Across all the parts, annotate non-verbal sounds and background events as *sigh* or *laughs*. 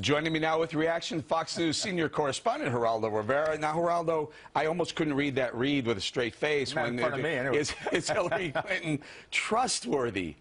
Joining me now with reaction, Fox News senior correspondent Geraldo Rivera. Now, Geraldo, I almost couldn't read that read with a straight face. Not in front of me, anyway. Is, is Hillary *laughs* Clinton trustworthy?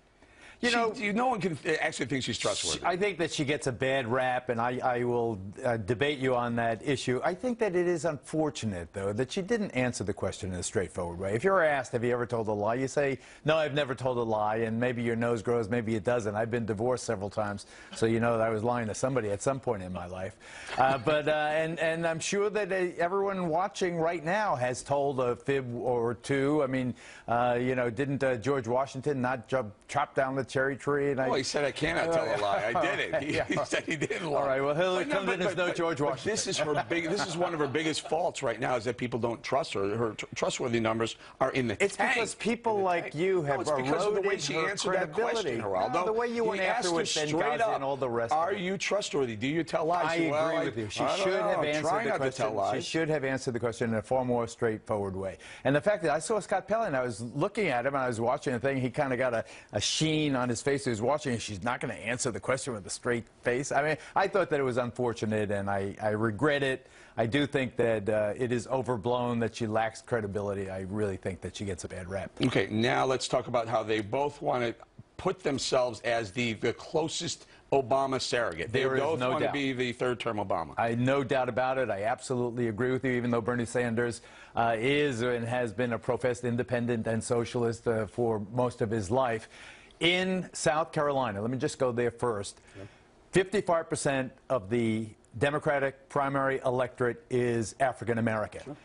You She- know- you- no one can actually think she's trustworthy. I think that she gets a bad rap, and I, I will uh, debate you on that issue. I think that it is unfortunate, though, that she didn't answer the question in a straightforward way. If you're asked, have you ever told a lie, you say, no, I've never told a lie, and maybe your nose grows, maybe it doesn't. I've been divorced several times, so you know that I was lying to somebody at some point in my life. Uh, but, uh, and, and I'm sure that uh, everyone watching right now has told a fib or two. I mean, uh, you know, didn't uh, George Washington not chop down the cherry tree? And I, well, he said I cannot tell a oh, lie. I did it. He, Yeah. *laughs* he said he didn't lie. All right, well, Hillary But no, Clinton but- is no but- George Washington. This is her big. This is one of her biggest faults right now is that people don't trust her. Her tr- trustworthy numbers are in the It's tank. because people like tank. you No, have it's because of the way she answered that question, credibility. Geraldo. No, the way you went after with straight Benghazi up, and all the rest of Are you trustworthy? Do you tell lies? I well, agree with you. She should know. have answered the question. She should have answered the question in a far more straightforward way. And the fact that I saw Scott Pelley and I was looking at him and I was watching the thing, he kind of got a, a sheen on his face. He was watching, and she's not going to answer the question with a straight face. I mean, I thought that it was unfortunate, and I, I regret it. I do think that uh, it is overblown, that she lacks credibility. I really think that she gets a bad rap. Okay, now let's talk about how they both want to put themselves as the, the closest Obama surrogate. They There both no want to be the third term Obama. I no doubt about it. I absolutely agree with you, even though Bernie Sanders uh, is and has been a professed independent and socialist uh, for most of his life. In South Carolina, let me just go there first. 55% of the Democratic primary electorate is African American.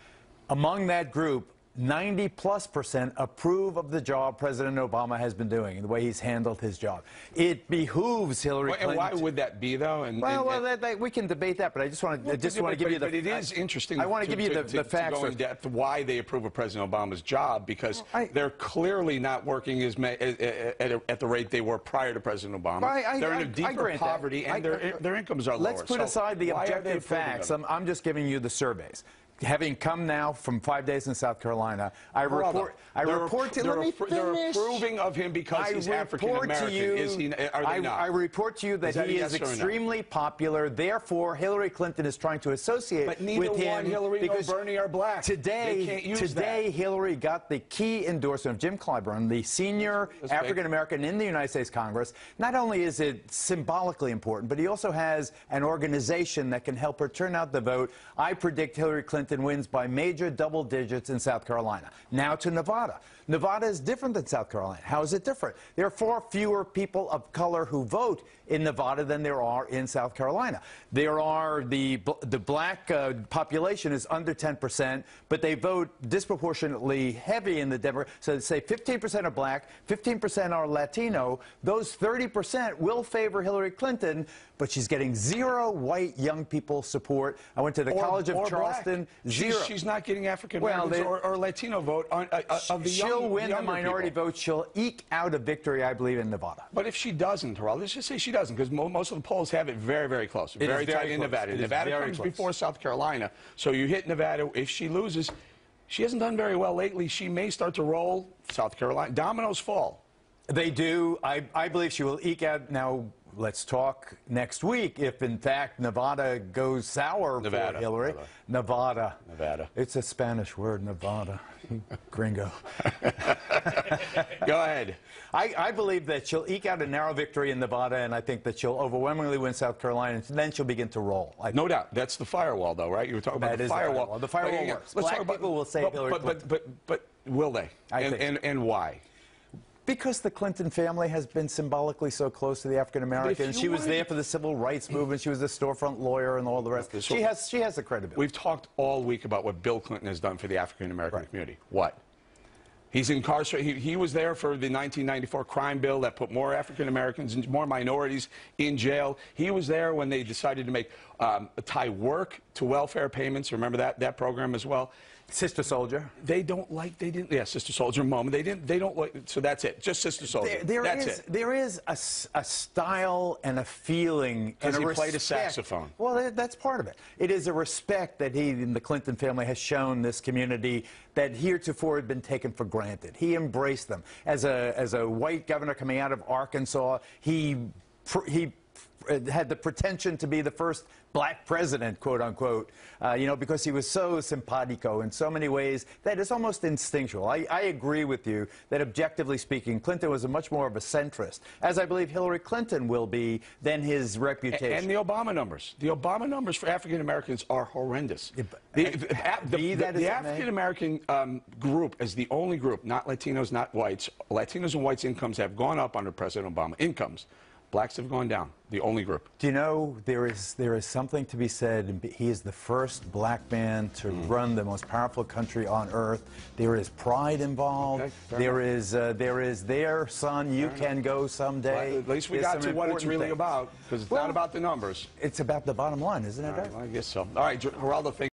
Among that group, 90 plus percent approve of the job President Obama has been doing, the way he's handled his job. It behooves Hillary Well, Clinton. and why would that be, though? And, Well, and- well, that, that, we can debate that, but I just want to Well, just want to give but- you the. But it is interesting. I want to give you the, to, the to facts. go in depth why they approve of President Obama's job because I- they're clearly not working as at, at, at the rate they were prior to President Obama. I- I- they're in a I deeper grant that. poverty, and I- their their incomes are lower. Let's put So aside the why are they objective facts. I'm, I'm just giving you the surveys. Having come now from five days in South Carolina, I report. I report to. Let me appro- They're finish. approving of him because I he's African American. you. Is he? Are they I, not? I report to you that, Is that he yes is a no? extremely popular. Therefore, Hillary Clinton is trying to associate with him. But neither one, Hillary nor Bernie, are black. Today, They can't use today, that. Hillary got the key endorsement of Jim Clyburn, the senior African American in the United States Congress. Not only is it symbolically important, but he also has an organization that can help her turn out the vote. I predict Hillary Clinton wins by major double digits in South Carolina. Now to Nevada. Nevada is different than South Carolina. How is it different? There are far fewer people of color who vote in Nevada than there are in South Carolina. There are the the black uh, population is under 10%, but they vote disproportionately heavy in the Denver. So say 15% are black, 15% are Latino. Those 30% will favor Hillary Clinton, but she's getting zero white young people support. I went to the Or- College of Charleston. black. Zero. She's, she's not getting African Well, Americans they- or, or Latino vote on, uh, uh, of the She'll young, win the minority people. vote. She'll eke out a victory, I believe, in Nevada. But if she doesn't, Terrell, let's just say she doesn't, because mo most of the polls have it very, very close. is very very tight in. Nevada. It Nevada comes close. before South Carolina. So you hit Nevada. If she loses, she hasn't done very well lately. She may start to roll. South Carolina. Dominoes fall. They do. I, I believe she will eke out. Now, let's talk next week if, in fact, Nevada goes sour Nevada. for Hillary. Nevada. Nevada. It's a Spanish word, Nevada. *laughs* Gringo. *laughs* Go ahead. I, I believe that she'll eke out a narrow victory in Nevada, and I think that she'll overwhelmingly win South Carolina, and then she'll begin to roll. No doubt. That's the firewall, though, right? You were talking about the is the firewall. firewall. The firewall works. Let's Black talk about, people will say but, Hillary but, but, but, but will they? I and, think and, and why? Because the Clinton family has been symbolically so close to the African Americans. She was there for the civil rights movement. She was a storefront lawyer and all the rest. She has, she has the credibility. We've talked all week about what Bill Clinton has done for the African American Right. community. What? He's incarcerated. He, he was there for the 1994 crime bill that put more African Americans and more minorities in jail. He was there when they decided to make um, tie work to welfare payments. Remember that that program as well. Sister Souljah. They don't like. They didn't. Yeah, Sister Souljah, Mom. They didn't. They don't like. So that's it. Just Sister Souljah. There, there that's is- it. there is a, s- a style and a feeling and Because a he played a saxophone. Well, that- that's part of it. It is a respect that he and the Clinton family has shown this community that heretofore had been taken for granted. He embraced them as a as a white governor coming out of Arkansas. He he had the pretension to be the first black president, quote unquote, uh, you know, because he was so simpatico in so many ways that it's almost instinctual. I, I agree with you that objectively speaking, Clinton was a much more of a centrist, as I believe Hillary Clinton will be, than his reputation. And the Obama numbers. The Obama numbers for African Americans are horrendous. Yeah, the the, the, the as it may. African American um, group is the only group, not Latinos, not whites. Latinos and whites' incomes have gone up under President Obama. Incomes. Blacks have gone down. The only group. Do you know there is there is something to be said? He is the first black man to Hmm. run the most powerful country on earth. There is pride involved. Okay, fair there is uh, there is there, son. You can go someday. Well, at least we There's got to what it's really things. about, because it's Well, not about the numbers. It's about the bottom line, isn't it? Right, well, I guess so. All right, Geraldo,